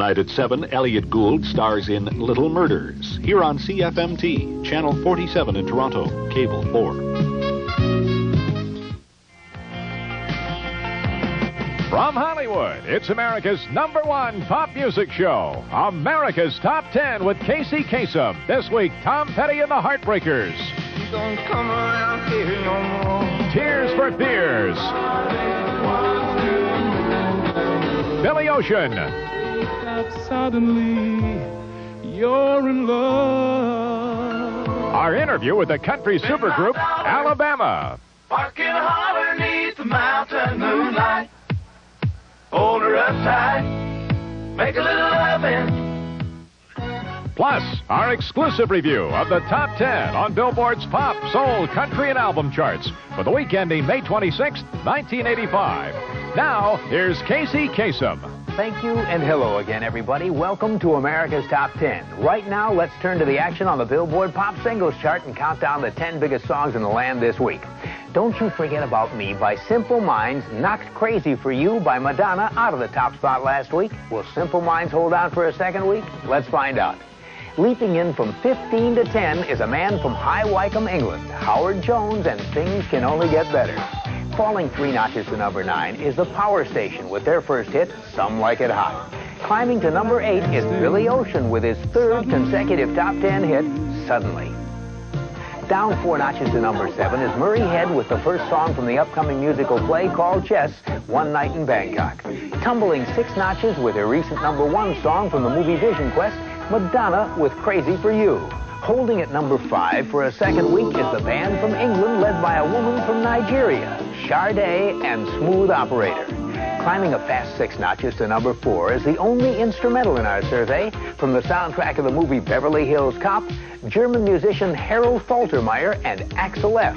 Tomorrow night at 7, Elliot Gould stars in Little Murders, here on CFMT, Channel 47 in Toronto, Cable 4. From Hollywood, it's America's number one pop music show, America's Top 10 with Casey Kasem. This week, Tom Petty and the Heartbreakers. Don't come around here no more. Tears for Fears. Billy Ocean. Suddenly, you're in love. Our interview with the country supergroup Alabama. Parking holler neath the mountain moonlight. Hold her up tight. Make a little loving. Plus, our exclusive review of the top 10 on Billboard's pop, soul, country, and album charts for the week ending May 26, 1985. Now, here's Casey Kasem. Thank you and hello again, everybody. Welcome to America's Top 10. Right now, let's turn to the action on the Billboard Pop Singles chart and count down the 10 biggest songs in the land this week. Don't You Forget About Me by Simple Minds knocked Crazy for You by Madonna out of the top spot last week. Will Simple Minds hold on for a second week? Let's find out. Leaping in from 15 to 10 is a man from High Wycombe, England, Howard Jones, and things can only get better. Falling three notches to number nine is the Power Station with their first hit, Some Like It Hot. Climbing to number eight is Billy Ocean with his third consecutive top 10 hit, Suddenly. Down four notches to number seven is Murray Head with the first song from the upcoming musical play called Chess, One Night in Bangkok. Tumbling six notches with her recent number one song from the movie Vision Quest, Madonna with Crazy for You. Holding at number five for a second week is the band from England led by a woman from Nigeria, Sade and Smooth Operator. Climbing a fast six notches to number four is the only instrumental in our survey from the soundtrack of the movie Beverly Hills Cop, German musician Harold Faltermeyer and Axel F.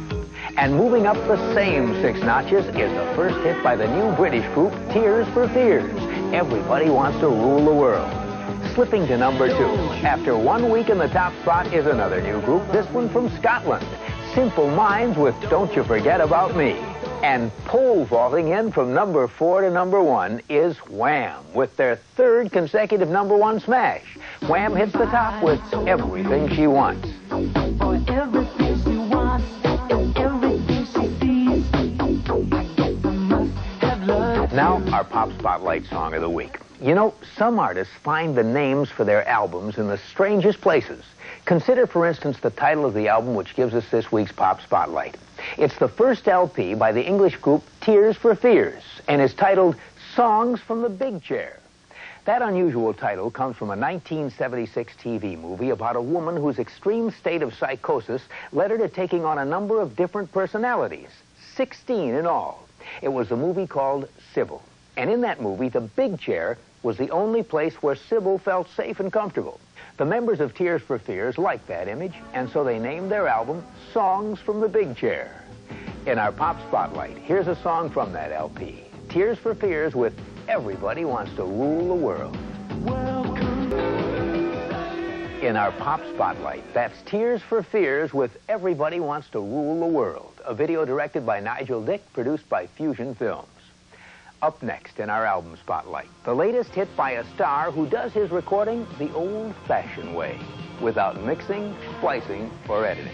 And moving up the same six notches is the first hit by the new British group Tears for Fears. Everybody wants to rule the world. Slipping to number two. After one week in the top spot is another new group, this one from Scotland. Simple Minds with Don't You Forget About Me. And pole vaulting in from number four to number one is Wham with their third consecutive number one smash. Wham hits the top with Everything She Wants. For everything she wants and everything she sees, I guess I must have love. Now, our Pop Spotlight Song of the Week. You know, some artists find the names for their albums in the strangest places. Consider, for instance, the title of the album which gives us this week's Pop Spotlight. It's the first LP by the English group Tears for Fears and is titled Songs from the Big Chair. That unusual title comes from a 1976 TV movie about a woman whose extreme state of psychosis led her to taking on a number of different personalities, 16 in all. It was a movie called Sybil. And in that movie, the big chair was the only place where Sybil felt safe and comfortable. The members of Tears for Fears liked that image, and so they named their album Songs from the Big Chair. In our Pop Spotlight, here's a song from that LP. Tears for Fears with Everybody Wants to Rule the World. In our Pop Spotlight, that's Tears for Fears with Everybody Wants to Rule the World, a video directed by Nigel Dick, produced by Fusion Films. Up next in our album spotlight, the latest hit by a star who does his recording the old-fashioned way, without mixing, splicing, or editing.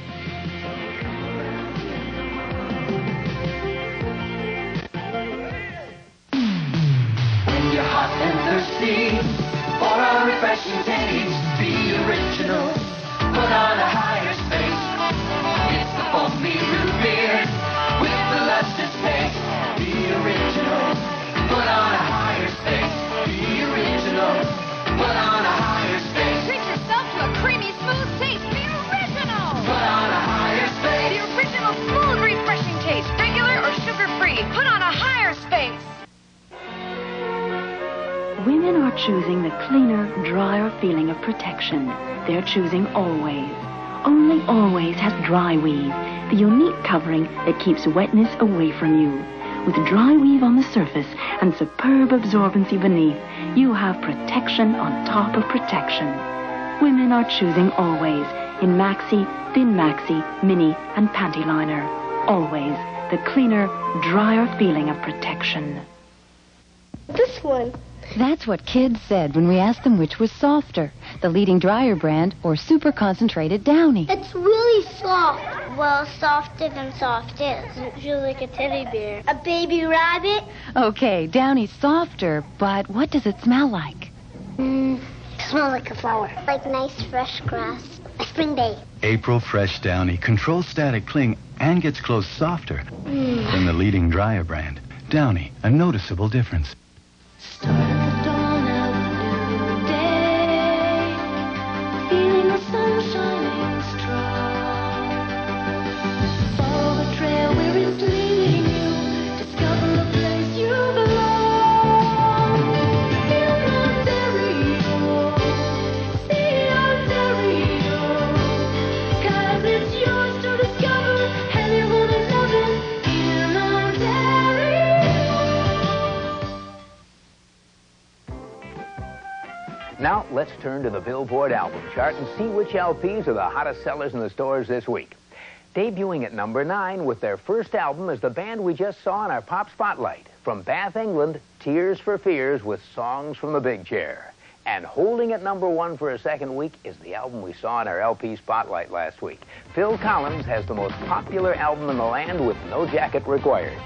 You're hot and thirsty for a refreshing taste, Women are choosing the cleaner, drier feeling of protection. They're choosing Always. Only Always has dry weave, the unique covering that keeps wetness away from you. With dry weave on the surface and superb absorbency beneath, you have protection on top of protection. Women are choosing Always in maxi, thin maxi, mini, and panty liner. Always the cleaner, drier feeling of protection. This one. That's what kids said when we asked them which was softer, the leading dryer brand or super concentrated Downy. It's really soft. Well, softer than soft is. It feels like a teddy bear. A baby rabbit? Okay, Downy's softer, but what does it smell like? Mmm, smells like a flower. Like nice fresh grass. A spring day. April Fresh Downy controls static cling and gets clothes softer Mm. than the leading dryer brand. Downy, a noticeable difference. Feeling let's turn to the Billboard album chart and see which LPs are the hottest sellers in the stores this week. Debuting at number nine with their first album is the band we just saw in our Pop Spotlight. From Bath, England, Tears for Fears with songs from the big chair. And holding at number one for a second week is the album we saw in our LP Spotlight last week. Phil Collins has the most popular album in the land with no jacket required.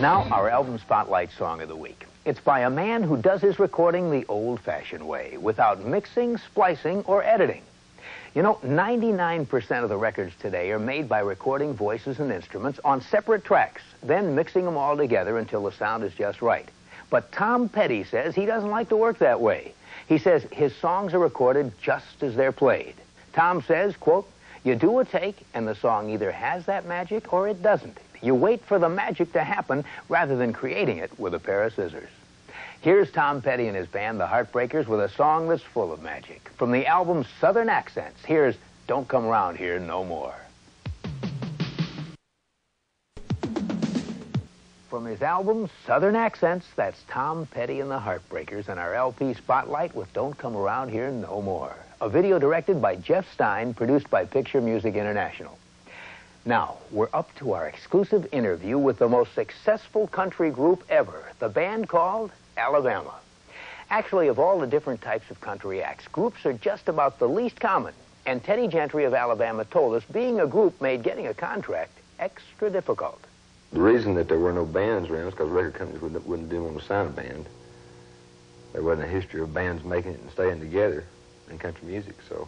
Now, our album spotlight song of the week. It's by a man who does his recording the old fashioned way, without mixing, splicing, or editing. You know, 99% of the records today are made by recording voices and instruments on separate tracks, then mixing them all together until the sound is just right. But Tom Petty says he doesn't like to work that way. He says his songs are recorded just as they're played. Tom says, quote, you do a take and the song either has that magic or it doesn't. You wait for the magic to happen rather than creating it with a pair of scissors. Here's Tom Petty and his band, the Heartbreakers, with a song that's full of magic. From the album Southern Accents, here's Don't Come Around Here No More. From his album Southern Accents, that's Tom Petty and the Heartbreakers and our LP Spotlight with Don't Come Around Here No More. A video directed by Jeff Stein, produced by Picture Music International. Now, we're up to our exclusive interview with the most successful country group ever, the band called Alabama. Actually, of all the different types of country acts, groups are just about the least common. And Teddy Gentry of Alabama told us being a group made getting a contract extra difficult. The reason that there were no bands around is because record companies wouldn't, wouldn't didn't want to sign a band. There wasn't a history of bands making it and staying together in country music, so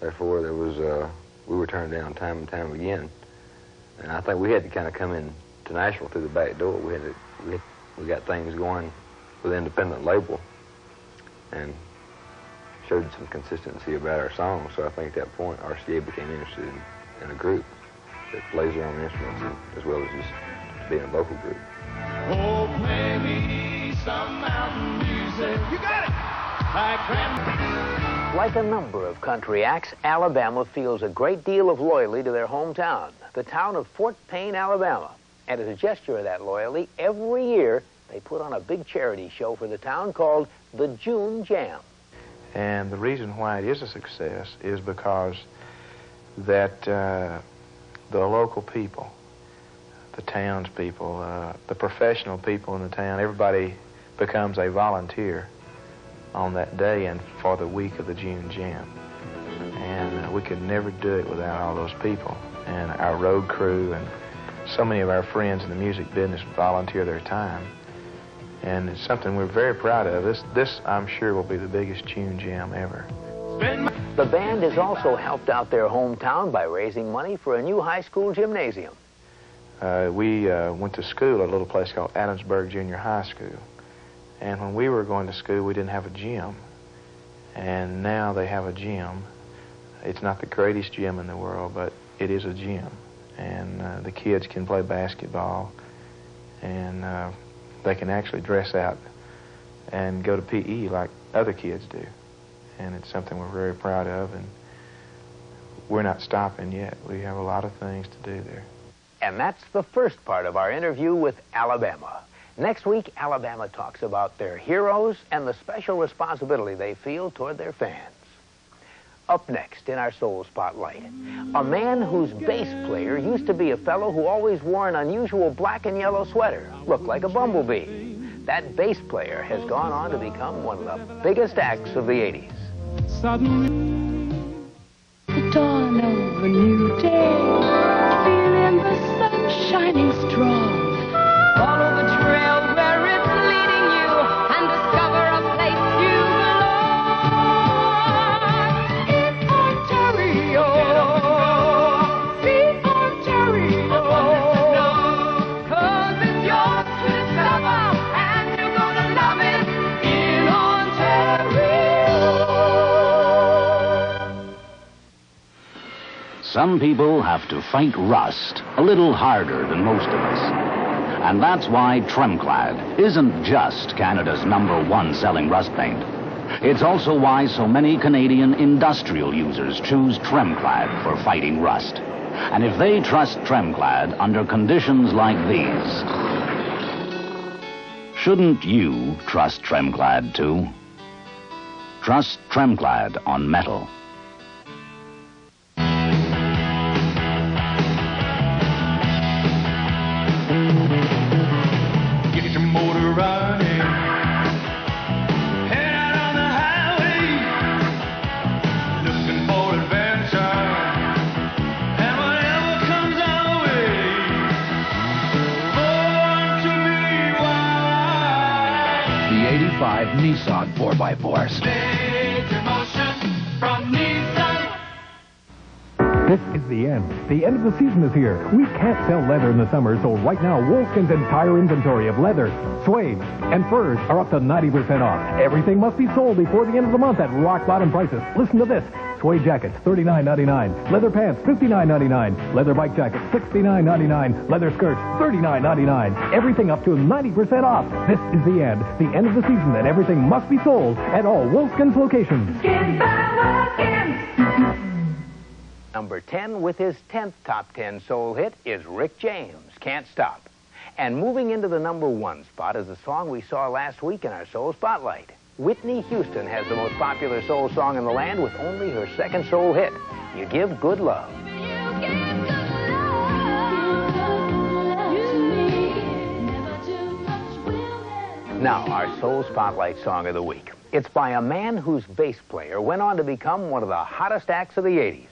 therefore there was uh, we were turned down time and time again. And I think we had to kind of come in to Nashville through the back door. We had to, we, we got things going with an independent label and showed some consistency about our songs. So I think at that point RCA became interested in, in a group that plays their own instruments and, as well as just being a vocal group. Oh, play me some mountain music. You got it. Like grand- Like a number of country acts, Alabama feels a great deal of loyalty to their hometown, the town of Fort Payne, Alabama. And as a gesture of that loyalty, every year they put on a big charity show for the town called the June Jam. And the reason why it is a success is because that uh, the local people, the townspeople, uh, the professional people in the town, everybody becomes a volunteer on that day and for the week of the June Jam. And uh, we could never do it without all those people. And our road crew and so many of our friends in the music business volunteer their time. And it's something we're very proud of. This, this I'm sure, will be the biggest June Jam ever. The band has also helped out their hometown by raising money for a new high school gymnasium. Uh, we uh, went to school at a little place called Adamsburg Junior High School. And when we were going to school, we didn't have a gym. And now they have a gym. It's not the greatest gym in the world, but it is a gym. And uh, the kids can play basketball. And uh, they can actually dress out and go to PE like other kids do. And it's something we're very proud of. And we're not stopping yet. We have a lot of things to do there. And that's the first part of our interview with Alabama. Next week, Alabama talks about their heroes and the special responsibility they feel toward their fans. Up next in our Soul Spotlight, a man whose bass player used to be a fellow who always wore an unusual black and yellow sweater, looked like a bumblebee. That bass player has gone on to become one of the biggest acts of the 80s. Suddenly, The dawn of a new day, feeling the sun shining strong. Some people have to fight rust a little harder than most of us. And that's why Tremclad isn't just Canada's number one selling rust paint. It's also why so many Canadian industrial users choose Tremclad for fighting rust. And if they trust Tremclad under conditions like these, shouldn't you trust Tremclad too? Trust Tremclad on metal. Is the end. Of the season is here. We can't sell leather in the summer, so right now, Wolfskin's entire inventory of leather, suede, and furs are up to 90% off. Everything must be sold before the end of the month at rock bottom prices. Listen to this. Suede jackets, $39.99. Leather pants, $59.99. Leather bike jackets, $69.99. Leather skirts, $39.99. Everything up to 90% off. This is the end. The end of the season, and everything must be sold at all Wolfskin's locations. Number 10 with his 10th top 10 soul hit is Rick James, Can't Stop. And moving into the number one spot is a song we saw last week in our Soul Spotlight. Whitney Houston has the most popular soul song in the land with only her second soul hit, You Give Good Love. Now, our Soul Spotlight song of the week. It's by a man whose bass player went on to become one of the hottest acts of the 80s.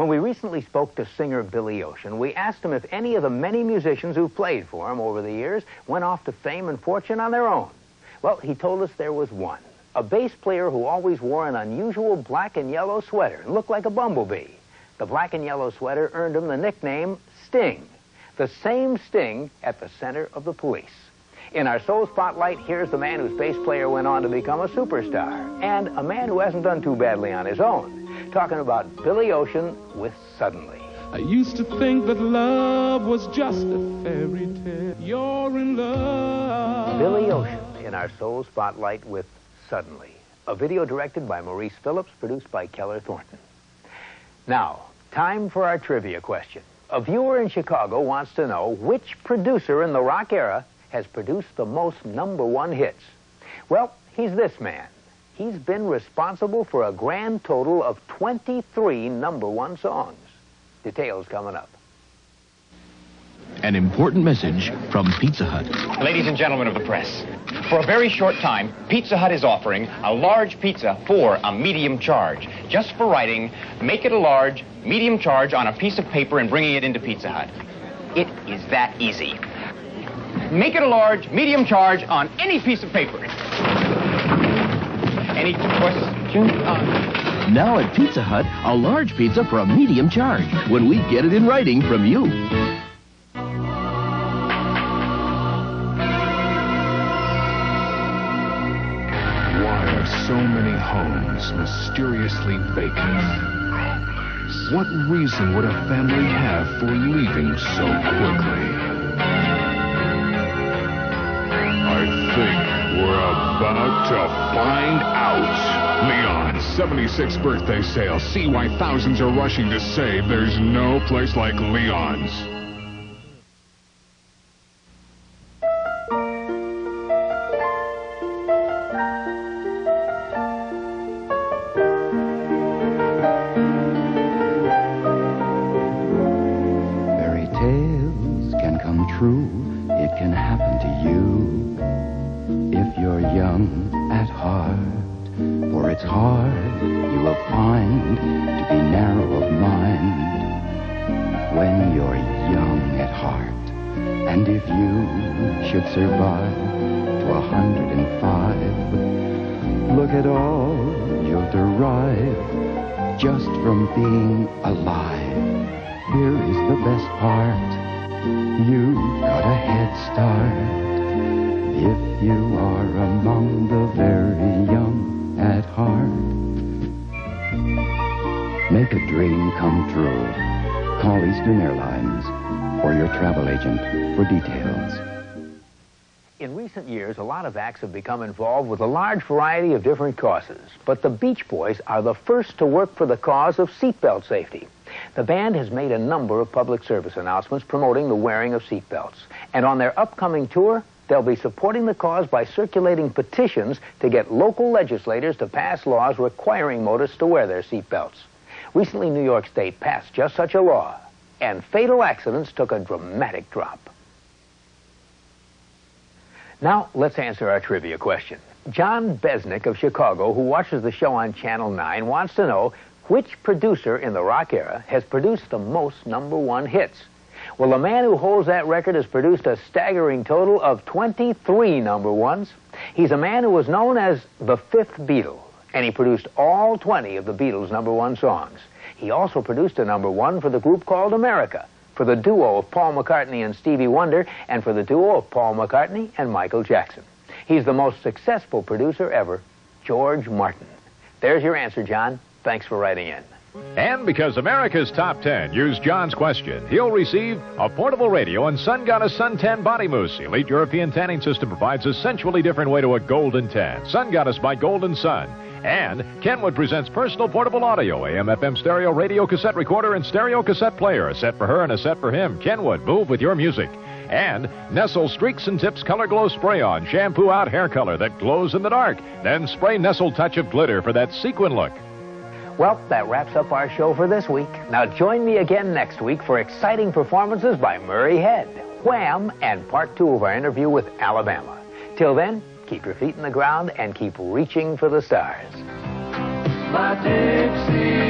When we recently spoke to singer Billy Ocean, we asked him if any of the many musicians who played for him over the years went off to fame and fortune on their own. Well, he told us there was one. A bass player who always wore an unusual black and yellow sweater and looked like a bumblebee. The black and yellow sweater earned him the nickname Sting, the same Sting at the center of the police. In our Soul Spotlight, here's the man whose bass player went on to become a superstar, and a man who hasn't done too badly on his own. Talking about Billy Ocean with Suddenly. I used to think that love was just a fairy tale. You're in love. Billy Ocean in our Soul Spotlight with Suddenly. A video directed by Maurice Phillips, produced by Keller Thornton. Now, time for our trivia question. A viewer in Chicago wants to know which producer in the rock era has produced the most number one hits. Well, he's this man. He's been responsible for a grand total of 23 number one songs. Details coming up. An important message from Pizza Hut. Ladies and gentlemen of the press, for a very short time, Pizza Hut is offering a large pizza for a medium charge, just for writing, make it a large, medium charge on a piece of paper and bringing it into Pizza Hut. It is that easy. Make it a large, medium charge on any piece of paper. Any questions? Uh, Now at Pizza Hut, a large pizza for a medium charge when we get it in writing from you. Why are so many homes mysteriously vacant? What reason would a family have for leaving so quickly? About to find out. Leon's 76th birthday sale. See why thousands are rushing to save. There's no place like Leon's. Fairy tales can come true. It can happen to you. Young at heart. For it's hard, you will find, to be narrow of mind when you're young at heart. And if you should survive to a hundred and five, look at all you'll derive just from being alive. Here is the best part. You got a head start if you are among the very young at heart. Make a dream come true. Call Eastern Airlines or your travel agent for details. In recent years, a lot of acts have become involved with a large variety of different causes. But the Beach Boys are the first to work for the cause of seatbelt safety. The band has made a number of public service announcements promoting the wearing of seatbelts. And on their upcoming tour, they'll be supporting the cause by circulating petitions to get local legislators to pass laws requiring motorists to wear their seatbelts. Recently, New York State passed just such a law, and fatal accidents took a dramatic drop. Now, let's answer our trivia question. John Besnick of Chicago, who watches the show on Channel 9, wants to know which producer in the rock era has produced the most number one hits. Well, the man who holds that record has produced a staggering total of 23 number ones. He's a man who was known as the fifth Beatle, and he produced all 20 of the Beatles' number one songs. He also produced a number one for the group called America, for the duo of Paul McCartney and Stevie Wonder, and for the duo of Paul McCartney and Michael Jackson. He's the most successful producer ever, George Martin. There's your answer, John. Thanks for writing in. And because America's Top 10 used John's question, he'll receive a portable radio and Sun Goddess Sun Tan Body Mousse. Elite European tanning system provides a sensually different way to a golden tan. Sun Goddess by Golden Sun. And Kenwood presents personal portable audio, AM, FM stereo, radio, cassette recorder, and stereo cassette player. A set for her and a set for him. Kenwood, move with your music. And Nestle Streaks and Tips Color Glow Spray On. Shampoo out hair color that glows in the dark. Then spray Nestle Touch of Glitter for that sequin look. Well, that wraps up our show for this week. Now join me again next week for exciting performances by Murray Head, Wham, and part two of our interview with Alabama. Till then, keep your feet in the ground and keep reaching for the stars. My Dixie